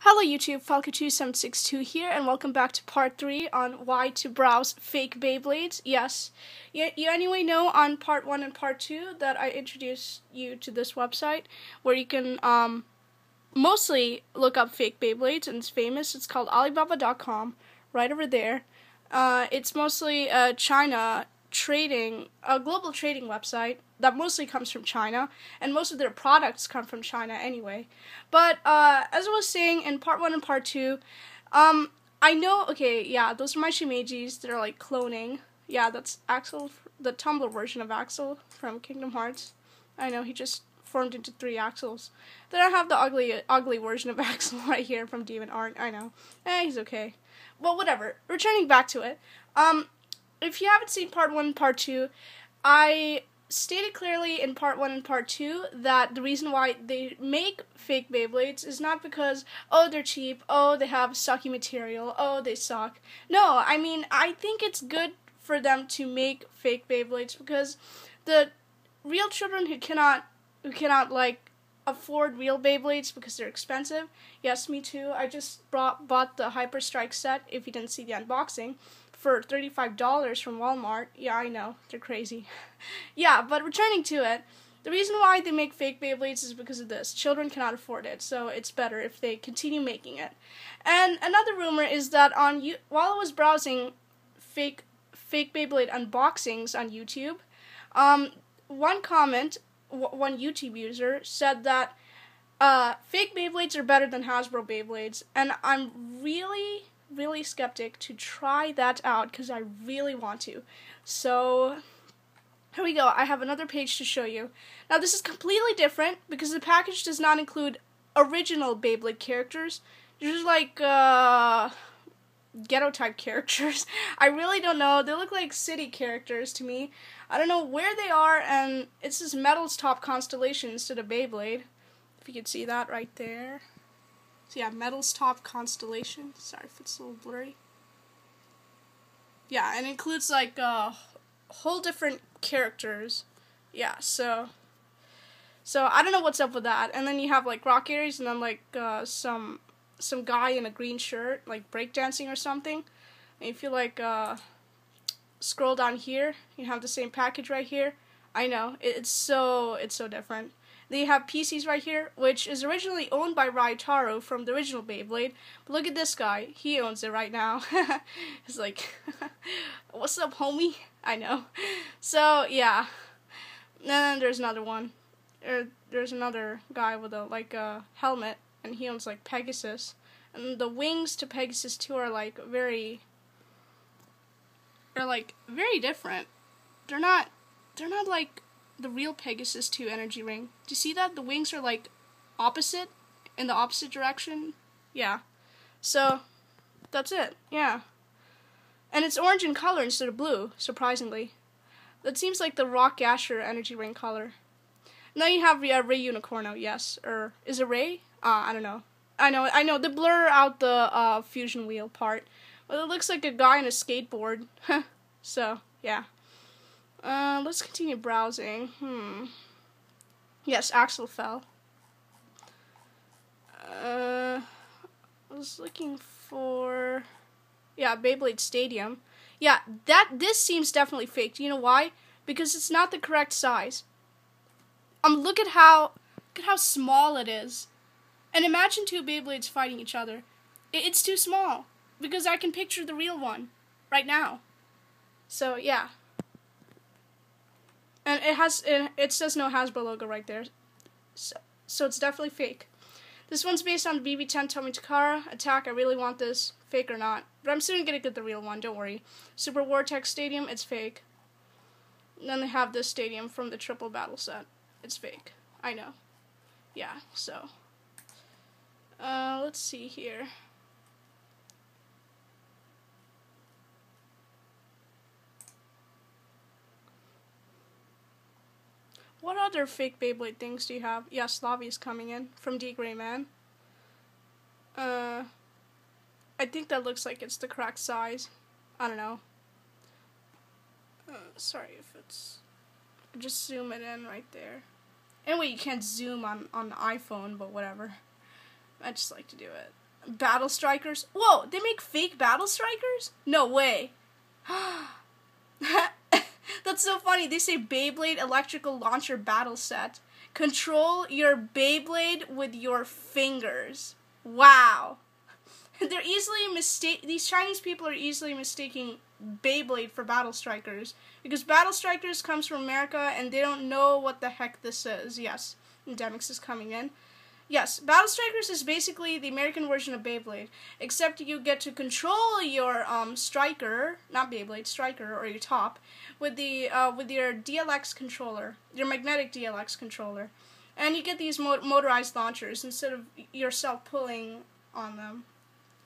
Hello YouTube, Falco2762 here, and welcome back to part 3 on why to browse fake Beyblades. Yes, you, you anyway know on part 1 and part 2 that I introduced you to this website where you can um, mostly look up fake Beyblades, and it's famous. It's called Alibaba.com, right over there. Uh, it's mostly a China trading, a global trading website that mostly comes from China, and most of their products come from China anyway. But uh, as I was saying in part one and part two, um, I know. Okay, yeah, those are my Shimejis. They're like cloning. Yeah, that's Axel, the Tumblr version of Axel from Kingdom Hearts. I know he just formed into three Axels. Then I have the ugly, ugly version of Axel right here from Demon Art. I know. Eh, he's okay. Well, whatever. Returning back to it. Um, if you haven't seen part one, part two, I stated clearly in part one and part two that the reason why they make fake Beyblades is not because, oh, they're cheap, oh, they have sucky material, oh, they suck. No, I mean, I think it's good for them to make fake Beyblades because the real children who cannot, who cannot, like, afford real Beyblades because they're expensive. Yes, me too. I just brought, bought the Hyper Strike set, if you didn't see the unboxing for $35 from Walmart. Yeah, I know. They're crazy. yeah, but returning to it, the reason why they make fake Beyblades is because of this. Children cannot afford it, so it's better if they continue making it. And another rumor is that on you while I was browsing fake fake Beyblade unboxings on YouTube, um, one comment, one YouTube user said that uh, fake Beyblades are better than Hasbro Beyblades, and I'm really really skeptic to try that out because I really want to. So here we go. I have another page to show you. Now this is completely different because the package does not include original Beyblade characters. There's like uh, ghetto type characters. I really don't know. They look like city characters to me. I don't know where they are, and it says Metal's Top Constellation instead of Beyblade. If you can see that right there. So yeah, Metal's Top Constellation. Sorry if it's a little blurry. Yeah, and includes like uh, whole different characters. Yeah, so so I don't know what's up with that. And then you have like Rock Aries and then like uh, some some guy in a green shirt like breakdancing or something. And if you like uh, scroll down here, you have the same package right here. I know it's so it's so different. They have PCs right here, which is originally owned by Ryotaro from the original Beyblade. But look at this guy. He owns it right now. He's like, what's up, homie? I know. So, yeah. And then there's another one. Er, there's another guy with a, like, a helmet, and he owns, like, Pegasus. And the wings to Pegasus 2 are, like, very... They're, like, very different. They're not... They're not, like, the real Pegasus 2 energy ring. Do you see that? The wings are like opposite, in the opposite direction. Yeah. So, that's it. Yeah. And it's orange in color instead of blue, surprisingly. That seems like the Rock Gasher energy ring color. Now you have uh, Ray Unicorno, yes. Or is it Ray? Uh, I don't know. I know, I know. They blur out the uh, fusion wheel part. But it looks like a guy on a skateboard. so, yeah. Uh, let's continue browsing. Hmm. Yes, Axel fell. Uh, I was looking for, yeah, Beyblade Stadium. Yeah, that this seems definitely fake. You know why? Because it's not the correct size. Um, look at how, look at how small it is. And imagine two Beyblades fighting each other. It's too small because I can picture the real one right now. So yeah. And it has it, it says no Hasbro logo right there. So, so it's definitely fake. This one's based on BB10 Tomy Takara. Attack, I really want this. Fake or not. But I'm soon gonna get the real one, don't worry. Super Vortex Stadium, it's fake. And then they have this stadium from the triple battle set. It's fake. I know. Yeah, so. Uh, let's see here. What other fake Beyblade things do you have? Yeah, Slavia's coming in from D Gray Man. Uh, I think that looks like it's the correct size. I don't know. Uh, sorry if it's. Just zoom it in right there. Anyway, you can't zoom on on the iPhone, but whatever. I just like to do it. Battle Strikers. Whoa, they make fake Battle Strikers? No way. That's so funny. They say Beyblade Electrical Launcher Battle Set. Control your Beyblade with your fingers. Wow. They're easily mistake. These Chinese people are easily mistaking Beyblade for Battle Strikers because Battle Strikers comes from America and they don't know what the heck this is. Yes, Endemix is coming in. Yes, Battle Strikers is basically the American version of Beyblade, except you get to control your um, striker, not Beyblade, striker or your top, with the uh, with your DLX controller, your magnetic DLX controller, and you get these mo- motorized launchers instead of yourself pulling on them.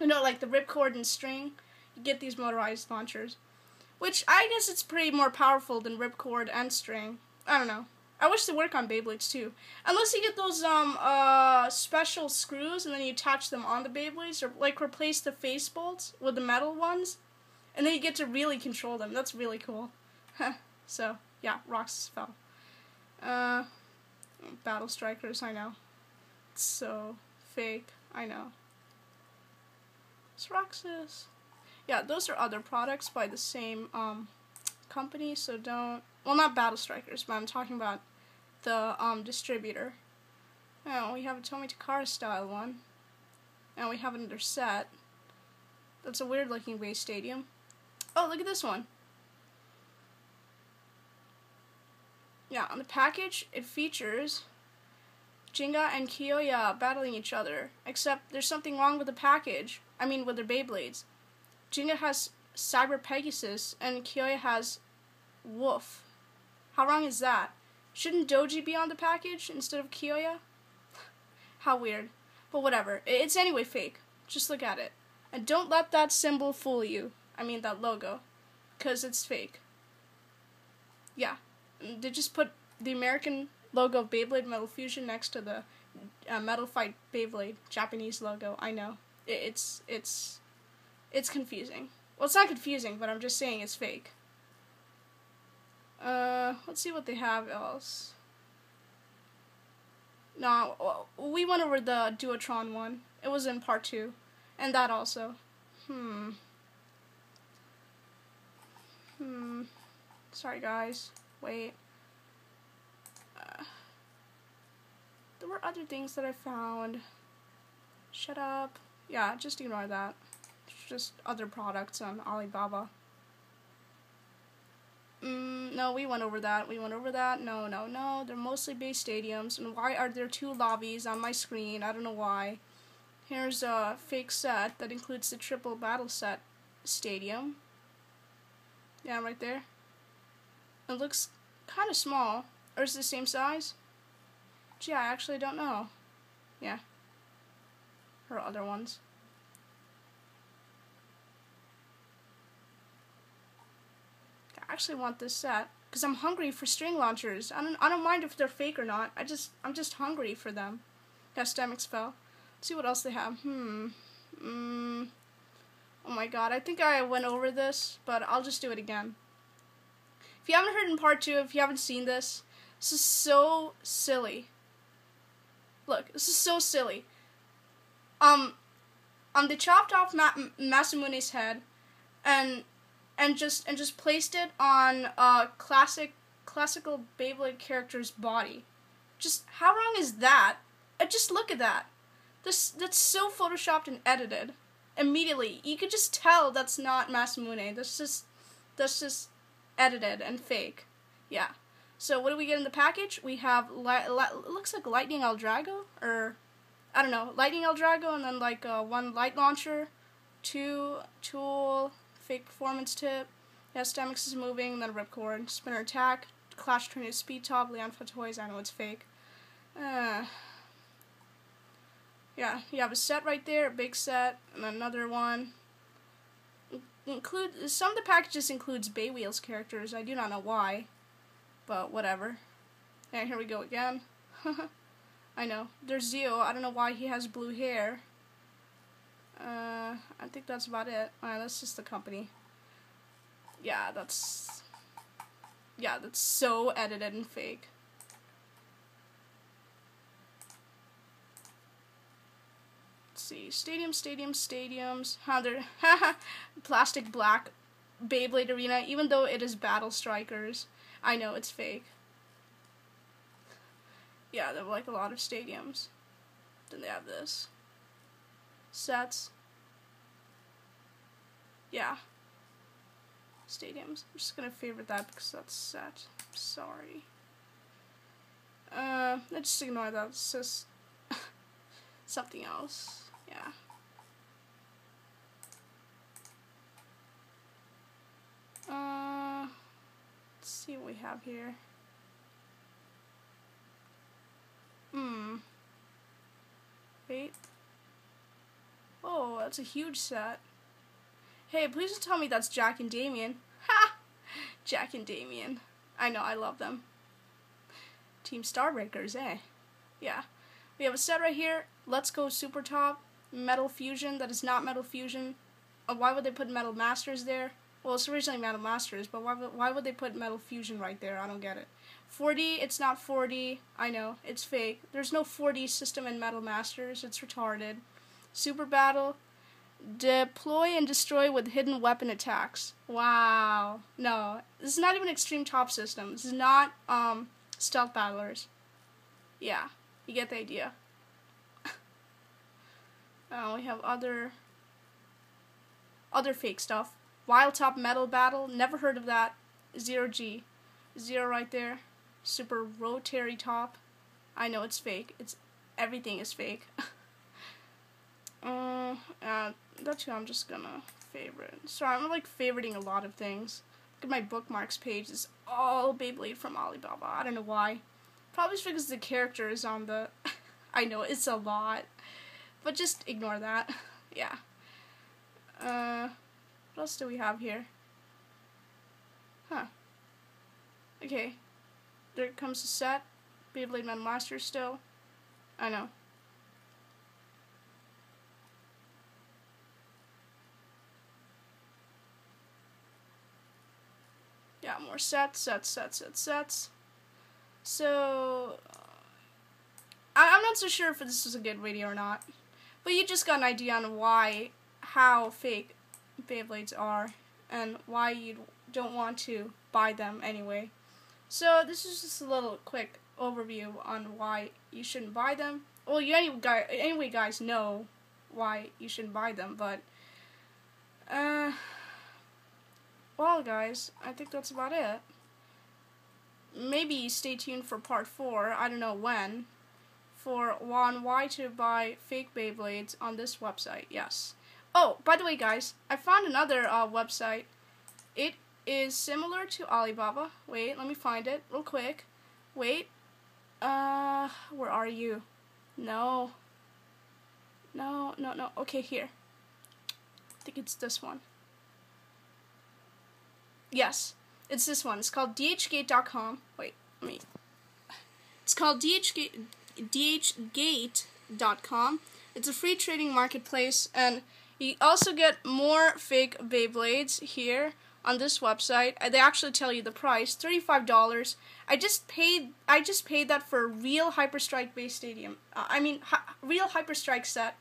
You know, like the ripcord and string, you get these motorized launchers, which I guess it's pretty more powerful than ripcord and string. I don't know. I wish they work on Beyblades too. Unless you get those um uh special screws and then you attach them on the Beyblades or like replace the face bolts with the metal ones, and then you get to really control them. That's really cool. so yeah, Roxas fell. Uh, Battle Strikers. I know. It's so fake. I know. It's Roxas. Yeah, those are other products by the same um company. So don't. Well, not Battle Strikers, but I'm talking about the um, distributor. And we have a Tomy Takara style one. And we have another set. That's a weird looking base stadium. Oh, look at this one. Yeah, on the package, it features Gingka and Kyoya battling each other. Except there's something wrong with the package. I mean, with their Beyblades. Gingka has Cyber Pegasus, and Kyoya has Wolf. How wrong is that? Shouldn't Doji be on the package instead of Kyoya? How weird. But whatever. It's anyway fake. Just look at it. And don't let that symbol fool you. I mean, that logo. Because it's fake. Yeah. They just put the American logo of Beyblade Metal Fusion next to the uh, Metal Fight Beyblade Japanese logo. I know. It's, it's, it's confusing. Well, it's not confusing, but I'm just saying it's fake. Let's see what they have else. No, we went over the Duotron one. It was in part two. And that also. Hmm. Hmm. Sorry, guys. Wait. Uh, there were other things that I found. Shut up. Yeah, just ignore that. It's just other products on Alibaba. Mm, no, we went over that. We went over that. No, no, no. They're mostly base stadiums. And why are there two lobbies on my screen? I don't know why. Here's a fake set that includes the triple battle set stadium. Yeah, right there. It looks kind of small. Or is it the same size? Gee, I actually don't know. Yeah. Or other ones. Actually want this set because I'm hungry for string launchers. I don't, I don't mind if they're fake or not. I just, I'm just hungry for them. Yeah, Stemix fell. Let's see what else they have. Hmm. Mm. Oh my god, I think I went over this, but I'll just do it again. If you haven't heard in part two, if you haven't seen this, this is so silly. Look, this is so silly. Um, um, they chopped off Ma- Masamune's head, and and just and just placed it on a classic classical Beyblade character's body. Just how wrong is that? Uh, just look at that. This that's so photoshopped and edited. Immediately, you could just tell that's not Masamune. That's just that's just edited and fake. Yeah. So what do we get in the package? We have li- li- looks like Lightning L-Drago or I don't know, Lightning L-Drago and then like uh, one light launcher, two tool, fake performance tip. Yeah, Stemix is moving, then Ripcord. Spinner attack, Clash Tornado Speed Top, Leon Toys, I know it's fake. Uh, yeah, you have a set right there, a big set, and another one. Include some of the packages includes Bay Wheels characters. I do not know why, but whatever. And here we go again. I know. There's Zeo. I don't know why he has blue hair. Uh, I think that's about it. Alright, that's just the company. Yeah, that's... Yeah, that's so edited and fake. It's see. Stadium, stadium, stadiums. How they're plastic black Beyblade Arena, even though it is Battle Strikers. I know it's fake. Yeah, they have like a lot of stadiums. Then they have this. Sets. Yeah. Stadiums. I'm just gonna favorite that because that's set. Sorry. Uh, let's just ignore that. It's just something else. Yeah. Uh, let's see what we have here. Hmm. Wait. Oh, that's a huge set. Hey, please tell me that's Jack and Damien. Ha! Jack and Damien. I know, I love them. Team Starbreakers, eh? Yeah. We have a set right here. Let's Go Super Top. Metal Fusion. That is not Metal Fusion. Uh, why would they put Metal Masters there? Well, it's originally Metal Masters, but why, why would they put Metal Fusion right there? I don't get it. 4D, it's not 4D. I know, it's fake. There's no 4D system in Metal Masters. It's retarded. Super Battle. Deploy and destroy with hidden weapon attacks. Wow. No, this is not even Extreme Top System. This is not um, Stealth Battlers. Yeah, you get the idea. uh, we have other other fake stuff. Wild Top Metal Battle. Never heard of that. Zero G. Zero right there. Super Rotary Top. I know it's fake. It's everything is fake. uh, uh, that's who I'm just gonna favorite. Sorry, I'm like favoriting a lot of things. Look at my bookmarks page. It's all Beyblade from Alibaba. I don't know why. Probably because the character is on the... I know, it's a lot. But just ignore that. yeah. Uh, what else do we have here? Huh. Okay. There comes the set. Beyblade Man Master still. I know. Yeah, more sets, sets, sets, sets, sets. So, I I'm not so sure if this is a good video or not. But you just got an idea on why, how fake Beyblades are, and why you don't want to buy them anyway. So this is just a little quick overview on why you shouldn't buy them. Well, you anyway, anyway, guys know why you shouldn't buy them, but uh, well, guys, I think that's about it. Maybe stay tuned for part four. I don't know when. For on why to buy fake Beyblades on this website. Yes. Oh, by the way, guys, I found another uh, website. It is similar to Alibaba. Wait, let me find it real quick. Wait. Uh, where are you? No. No, no, no. Okay, here. I think it's this one. Yes, it's this one. It's called dhgate.com. Wait, let me. It's called dhgate, dhgate.com. It's a free trading marketplace, and you also get more fake Beyblades here on this website. Uh, they actually tell you the price, thirty-five dollars. I just paid. I just paid that for a real Hyperstrike base stadium. Uh, I mean, hi, real Hyperstrike set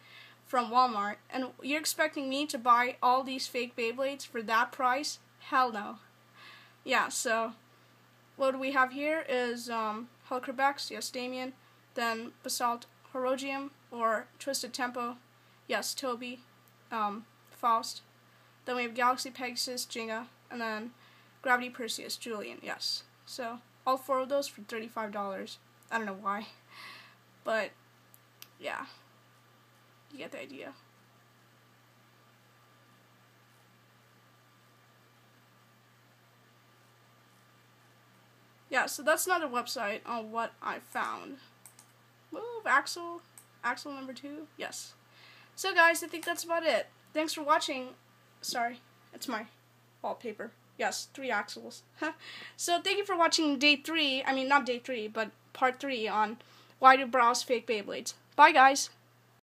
from Walmart, and you're expecting me to buy all these fake Beyblades for that price? Hell no. Yeah. So, what we have here is um, Hell Kerbecs, yes, Damien. Then Basalt Horogium or Twisted Tempo, yes, Toby, um, Faust. Then we have Galaxy Pegasus, Gingka, and then Gravity Perseus, Julian, yes. So, all four of those for $35. I don't know why. But, yeah. You get the idea. Yeah, so that's another website on what I found. Move, Axel. Axel number two? Yes. So guys, I think that's about it. Thanks for watching. Sorry, it's my wallpaper. Yes, three axles. so thank you for watching day three. I mean, not day three, but part three on why to browse fake Beyblades. Bye, guys.